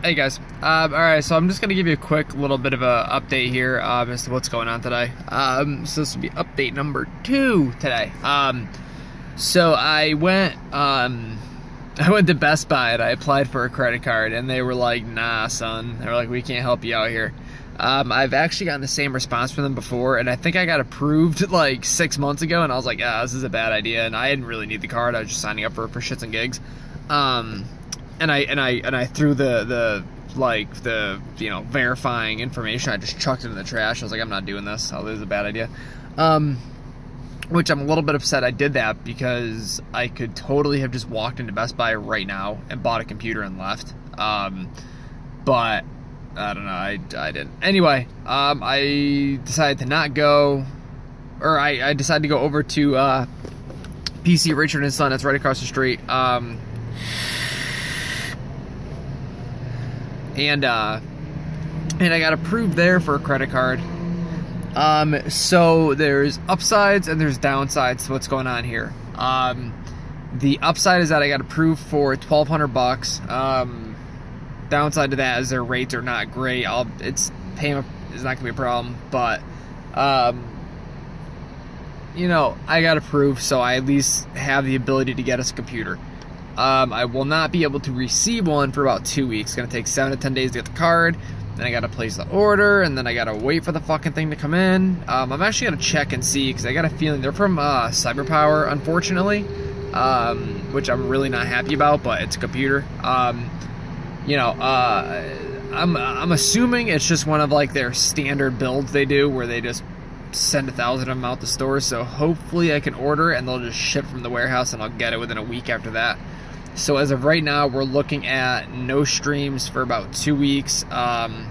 Hey guys. Um, all right, so I'm just gonna give you a quick little bit of a update here um, as to what's going on today. Um, so this will be update number two today. Um, so I went, um, I went to Best Buy and I applied for a credit card, and they were like, "Nah, son." They were like, "We can't help you out here." Um, I've actually gotten the same response from them before, and I think I got approved like six months ago, and I was like, "Ah, this is a bad idea," and I didn't really need the card. I was just signing up for for shits and gigs. And I and I and I threw the the like the you know verifying information. I just chucked it in the trash. I was like, I'm not doing this. Oh, this is a bad idea. Um, which I'm a little bit upset I did that because I could totally have just walked into Best Buy right now and bought a computer and left. Um, but I don't know. I, I didn't. Anyway, um, I decided to not go, or I, I decided to go over to uh, PC Richard and Son. That's right across the street. Um, and uh, and I got approved there for a credit card. Um, so there's upsides and there's downsides to what's going on here. Um, the upside is that I got approved for twelve hundred bucks. Um, downside to that is their rates are not great. I'll it's payment is not gonna be a problem, but um, you know I got approved, so I at least have the ability to get us a computer. Um, I will not be able to receive one for about two weeks. It's gonna take seven to ten days to get the card. Then I gotta place the order, and then I gotta wait for the fucking thing to come in. Um, I'm actually gonna check and see because I got a feeling they're from uh, CyberPower, unfortunately, um, which I'm really not happy about. But it's a computer. Um, you know, uh, I'm I'm assuming it's just one of like their standard builds they do, where they just send a thousand of them out the store. So hopefully I can order, and they'll just ship from the warehouse, and I'll get it within a week after that. So as of right now, we're looking at no streams for about two weeks. Um,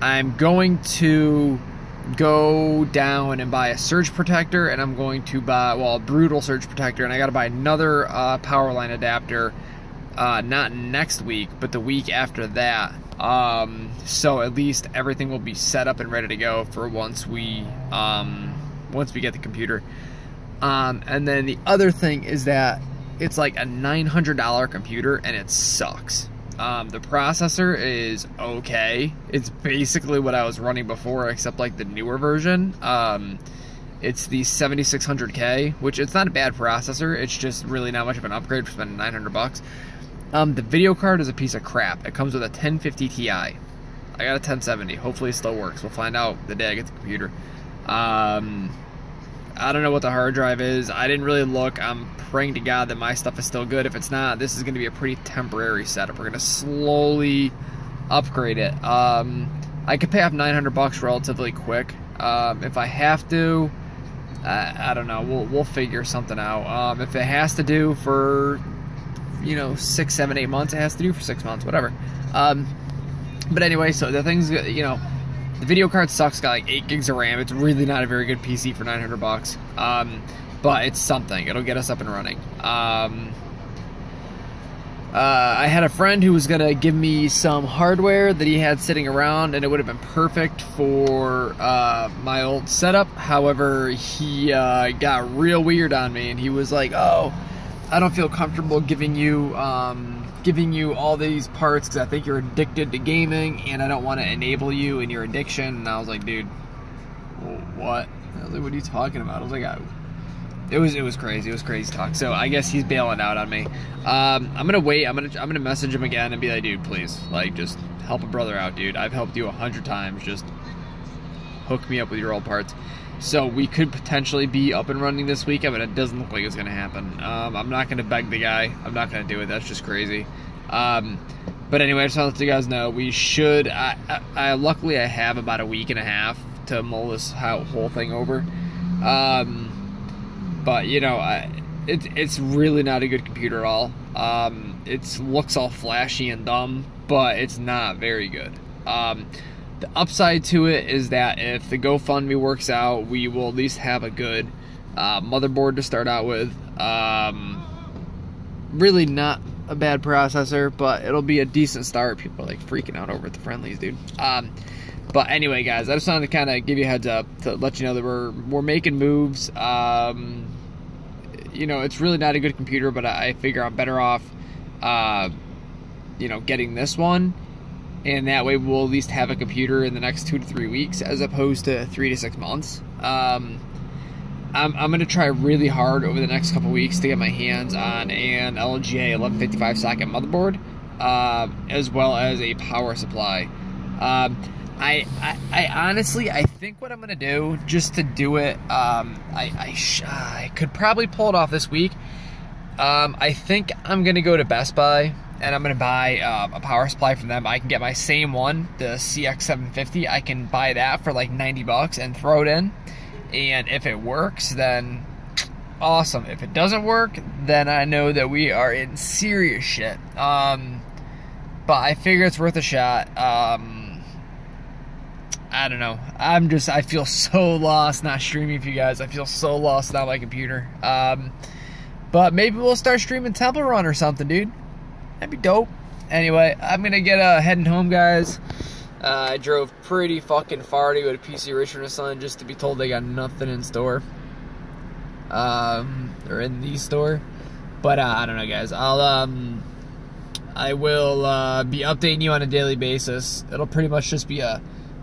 I'm going to go down and buy a surge protector, and I'm going to buy well a brutal surge protector, and I got to buy another uh, power line adapter. Uh, not next week, but the week after that. Um, so at least everything will be set up and ready to go for once we um, once we get the computer. Um, and then the other thing is that it's like a $900 computer and it sucks. Um, the processor is okay. It's basically what I was running before, except like the newer version. Um, it's the 7600K, which it's not a bad processor. It's just really not much of an upgrade for spending 900 bucks. Um, the video card is a piece of crap. It comes with a 1050 Ti. I got a 1070. Hopefully it still works. We'll find out the day I get the computer. Um, I don't know what the hard drive is. I didn't really look. I'm praying to God that my stuff is still good. If it's not, this is going to be a pretty temporary setup. We're going to slowly upgrade it. Um, I could pay off 900 bucks relatively quick. Um, if I have to, I, I, don't know. We'll we'll figure something out. Um, if it has to do for, you know, six, seven, eight months, it has to do for six months, whatever. Um, but anyway, so the things, you know the video card sucks. Got like eight gigs of RAM. It's really not a very good PC for 900 bucks. Um, but it's something. It'll get us up and running. Um, uh, I had a friend who was gonna give me some hardware that he had sitting around, and it would have been perfect for uh, my old setup. However, he uh, got real weird on me, and he was like, "Oh, I don't feel comfortable giving you." Um, giving you all these parts because I think you're addicted to gaming and I don't want to enable you in your addiction. And I was like, dude, what? I was like, what are you talking about? I was like, I, it was it was crazy. It was crazy talk. So I guess he's bailing out on me. Um, I'm gonna wait. I'm gonna I'm gonna message him again and be like, dude, please, like, just help a brother out, dude. I've helped you a hundred times. Just hook me up with your old parts. So we could potentially be up and running this weekend, but it doesn't look like it's going to happen. Um, I'm not going to beg the guy. I'm not going to do it. That's just crazy. Um, but anyway, I just want to let you guys know we should. I, I, I, luckily I have about a week and a half to mull this whole thing over. Um, but you know, I, it, it's really not a good computer at all. Um, it looks all flashy and dumb, but it's not very good. The upside to it is that if the GoFundMe works out, we will at least have a good uh, motherboard to start out with. Um, really not a bad processor, but it'll be a decent start. People are like freaking out over at the friendlies, dude. Um, but anyway, guys, I just wanted to kind of give you a heads up to let you know that we're we're making moves. Um, you know, it's really not a good computer, but I figure I'm better off, uh, you know, getting this one and that way we'll at least have a computer in the next two to three weeks as opposed to three to six months. Um, I'm, I'm going to try really hard over the next couple weeks to get my hands on an LGA 1155 socket motherboard, uh, as well as a power supply. Um, I, I, I, honestly, I think what I'm to do, just to do it, um, I, I, I, could probably pull it off this week. Um, I think I'm to go to Best Buy and I'm to buy um, a power supply from them. I can get my same one, the CX750. I can buy that for like 90 bucks and throw it in. And if it works, then awesome. If it doesn't work, then I know that we are in serious shit. Um, but I figure it's worth a shot. Um, I don't know. I'm just, I feel so lost not streaming for you guys. I feel so lost without my computer. Um, but maybe we'll start streaming Temple Run or something, dude. That'd be dope. Anyway, I'm gonna get uh, heading home, guys. Uh, I drove pretty fucking far to go to PC Richard and his Son just to be told they got nothing in store. Um, or in the store. But uh, I don't know, guys. I'll um, I will uh, be updating you on a daily basis. It'll pretty much just be a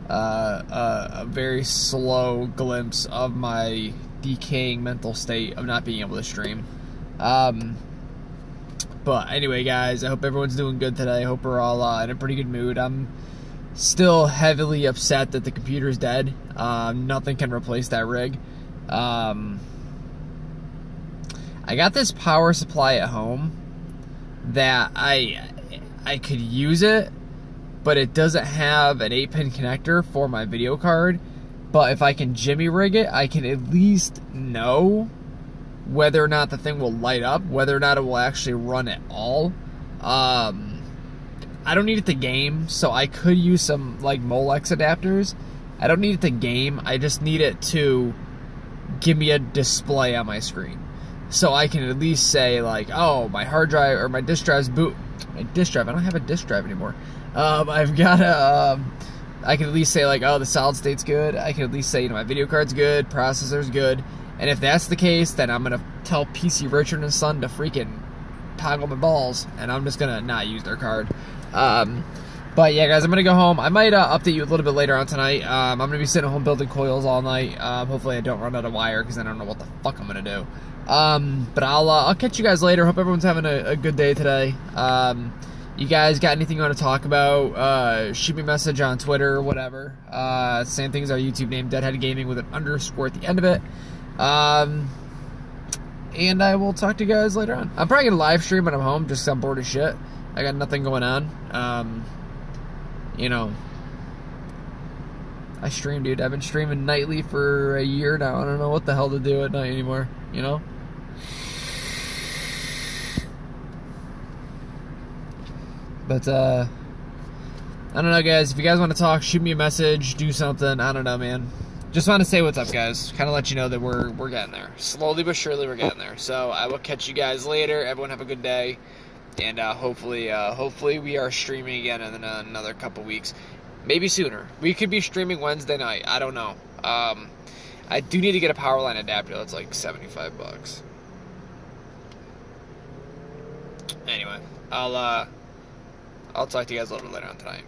uh, a very slow glimpse of my decaying mental state of not being able to stream. Um, but anyway, guys, I hope everyone's doing good today. I hope we're all uh, in a pretty good mood. I'm still heavily upset that the computer's dead. Um, nothing can replace that rig. Um, I got this power supply at home that I I could use it, but it doesn't have an 8-pin connector for my video card. But if I can jimmy rig it, I can at least know whether or not the thing will light up, whether or not it will actually run at all. Um, I don't need it to game, so I could use some like Molex adapters. I don't need it to game, I just need it to give me a display on my screen. So I can at least say like, oh, my hard drive or my disk drive's boot. My disk drive, I don't have a disk drive anymore. Um, I've got a, um, I can at least say like, oh, the solid state's good. I can at least say, you know, my video card's good, processor's good. And if that's the case, then I'm gonna tell PC Richard and Son to freaking toggle my balls, and I'm just gonna not use their card. Um, but yeah, guys, I'm gonna go home. I might uh, update you a little bit later on tonight. Um, I'm gonna be sitting home building coils all night. Um, hopefully, I don't run out of wire because I don't know what the fuck I'm gonna do. Um, but I'll uh, I'll catch you guys later. Hope everyone's having a, a good day today. Um, you guys got anything you want to talk about? Uh, shoot me a message on Twitter or whatever. Uh, same thing as our YouTube name, Deadhead Gaming, with an underscore at the end of it. Um, and I will talk to you guys later on. I'm probably gonna live stream when I'm home, just I'm bored as shit. I got nothing going on. Um, you know, I stream, dude. I've been streaming nightly for a year now. I don't know what the hell to do at night anymore. You know. But uh, I don't know, guys. If you guys want to talk, shoot me a message, do something. I don't know, man just want to say what's up, guys. Kind of let you know that we're we're getting there. Slowly but surely, we're getting there. So I will catch you guys later. Everyone have a good day, and uh, hopefully, uh, hopefully we are streaming again in another couple weeks, maybe sooner. We could be streaming Wednesday night. I don't know. Um, I do need to get a power line adapter. That's like seventy-five bucks. Anyway, I'll uh, I'll talk to you guys a little bit later on tonight.